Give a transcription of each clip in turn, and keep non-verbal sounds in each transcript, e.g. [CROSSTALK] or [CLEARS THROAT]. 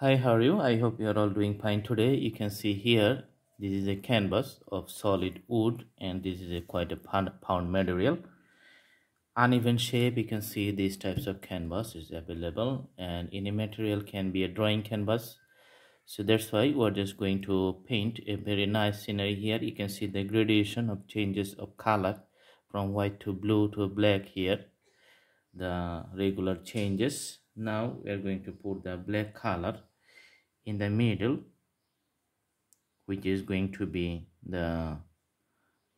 Hi, how are you? I hope you are all doing fine today. You can see here, this is a canvas of solid wood and this is a quite a pound, pound material. Uneven shape, you can see these types of canvas is available and any material can be a drawing canvas. So that's why we're just going to paint a very nice scenery here. You can see the gradation of changes of color from white to blue to black here. The regular changes now we are going to put the black color in the middle which is going to be the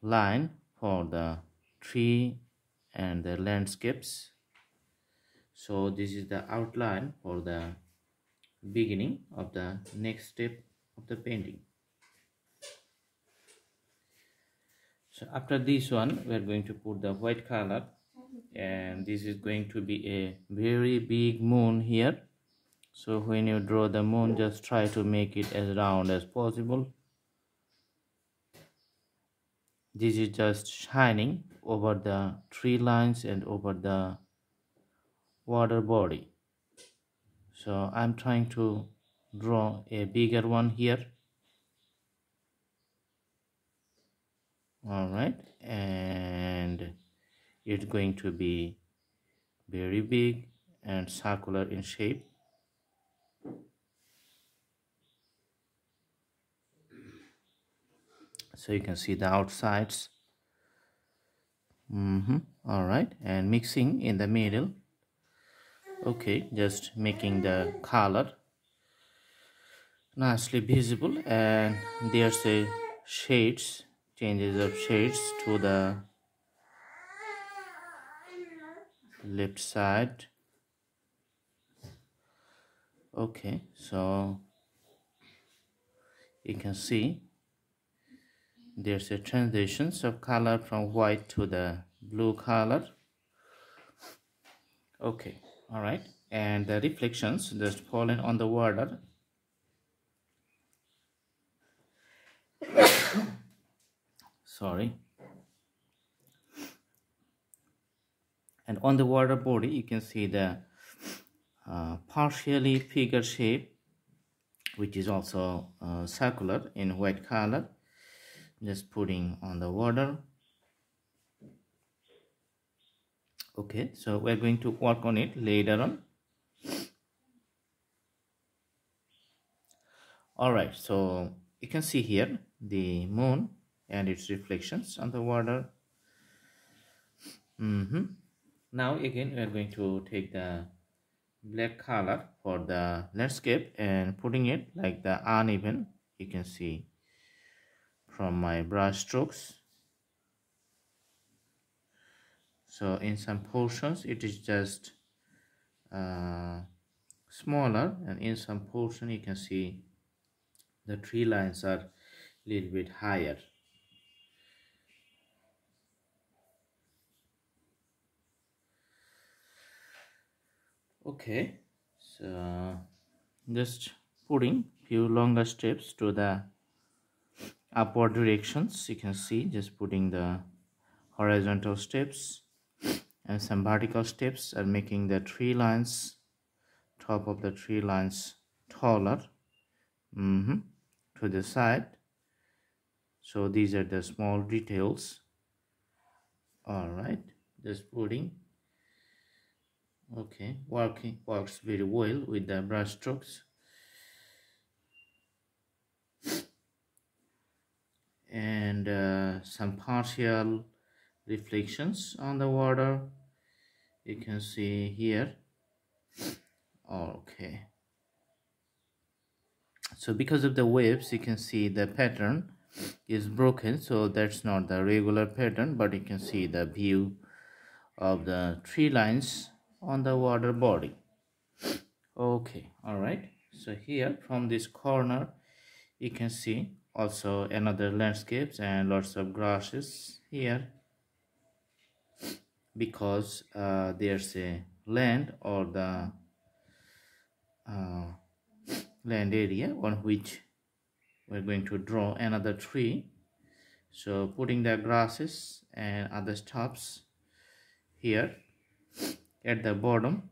line for the tree and the landscapes. So this is the outline for the beginning of the next step of the painting. So after this one we are going to put the white color. And this is going to be a very big moon here so when you draw the moon just try to make it as round as possible. This is just shining over the tree lines and over the water body. So I'm trying to draw a bigger one here. All right and it's going to be very big and circular in shape so you can see the outsides. Mm -hmm. all right. And mixing in the middle. Okay just making the color. Nicely visible. And there's a shades changes of shades to the left side. Okay so you can see there's a transitions of color from white to the blue color. Okay all right. And the reflections just falling on the water. [COUGHS] Sorry. And on the water body you can see the uh, partially figure shape which is also uh, circular in white color just putting on the water. Okay so we're going to work on it later on. All right so you can see here the moon and its reflections on the water. Mm -hmm. now again we are going to take the black color for the landscape and putting it like the uneven you can see from my brush strokes. So in some portions it is just uh, smaller and in some portion you can see the tree lines are a little bit higher. Okay so just putting few longer steps to the upward directions. You can see just putting the horizontal steps and some vertical steps are making the tree lines top of the tree lines taller. Mm -hmm, to the side. So these are the small details. All right. Just putting. Okay. Working works very well with the brush strokes and uh, some partial reflections on the water. You can see here. Okay. So because of the waves you can see the pattern is broken. So that's not the regular pattern but you can see the view of the tree lines on the water body. Okay. All right. So here from this corner you can see also another landscapes and lots of grasses here. Because uh, there's a land or the uh, land area on which we're going to draw another tree. So putting the grasses and other stops here at the bottom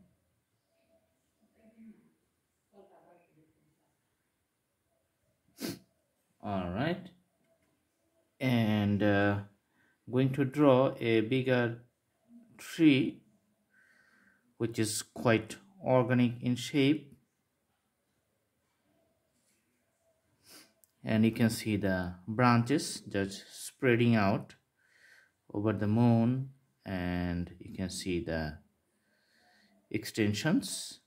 right and uh, going to draw a bigger tree which is quite organic in shape. And you can see the branches just spreading out over the moon. And you can see the extensions.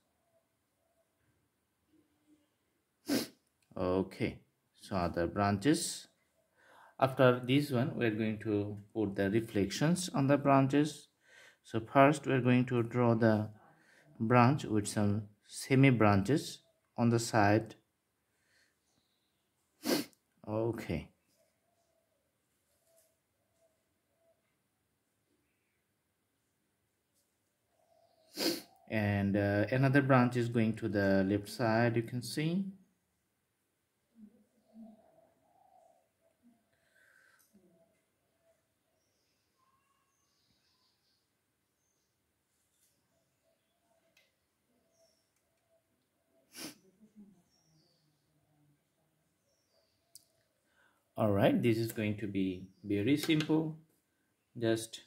Okay so other branches. After this one we're going to put the reflections on the branches. So first we're going to draw the branch with some semi branches on the side. Okay. And uh, another branch is going to the left side you can see all right this is going to be very simple. Just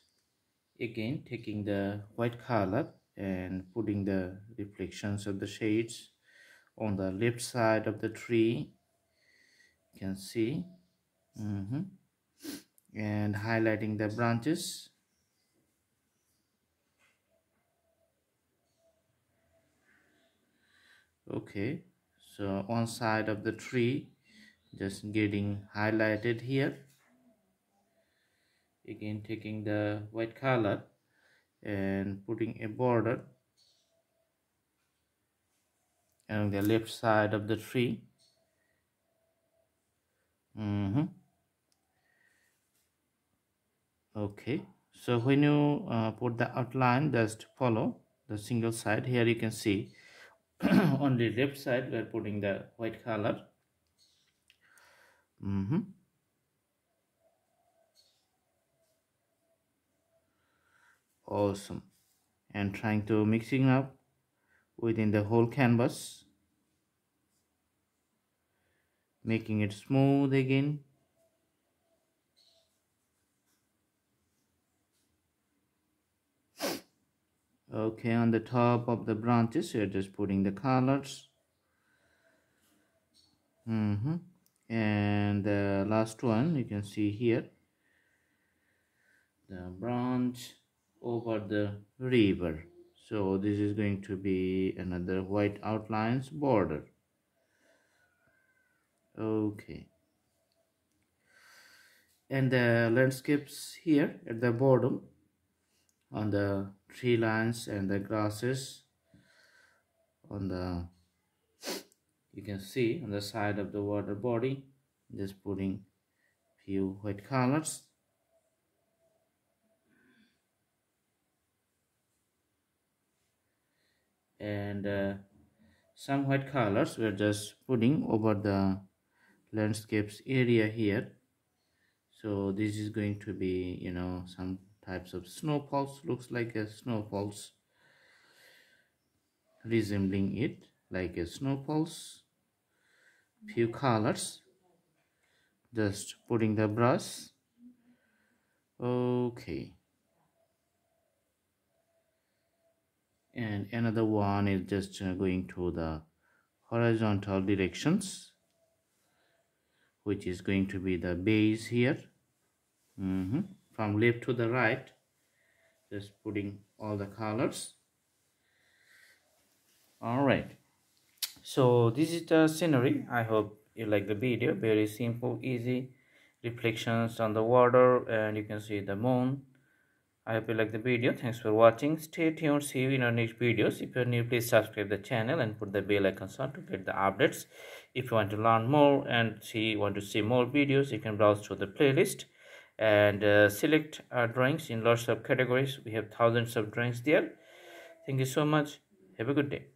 again taking the white color and putting the reflections of the shades on the left side of the tree. You can see. Mm -hmm. and highlighting the branches. Okay so one side of the tree just getting highlighted here. Again taking the white color and putting a border on the left side of the tree. Mm -hmm. okay so when you uh, put the outline just follow the single side. Here you can see [CLEARS THROAT] on the left side we are putting the white color mm -hmm. awesome and trying to mixing up within the whole canvas making it smooth again okay on the top of the branches you're just putting the colors mm -hmm. And the last one you can see here the branch over the river. So this is going to be another white outlines border. Okay. And the landscapes here at the bottom on the tree lines and the grasses on the you can see on the side of the water body just putting few white colors. And uh, some white colors we're just putting over the landscapes area here. So this is going to be you know some types of snowfalls looks like a snowfalls resembling it like a snowfalls few colors. Just putting the brush. Okay. And another one is just uh, going to the horizontal directions which is going to be the base here. Mm -hmm. from left to the right just putting all the colors. All right so this is the scenery i hope you like the video very simple easy reflections on the water and you can see the moon I hope you like the video. Thanks for watching. Stay tuned. See you in our next videos. If you're new, please subscribe the channel and put the bell icon on to get the updates. If you want to learn more and see want to see more videos, you can browse through the playlist and uh, select our drawings in lots of categories. We have thousands of drawings there. Thank you so much. Have a good day.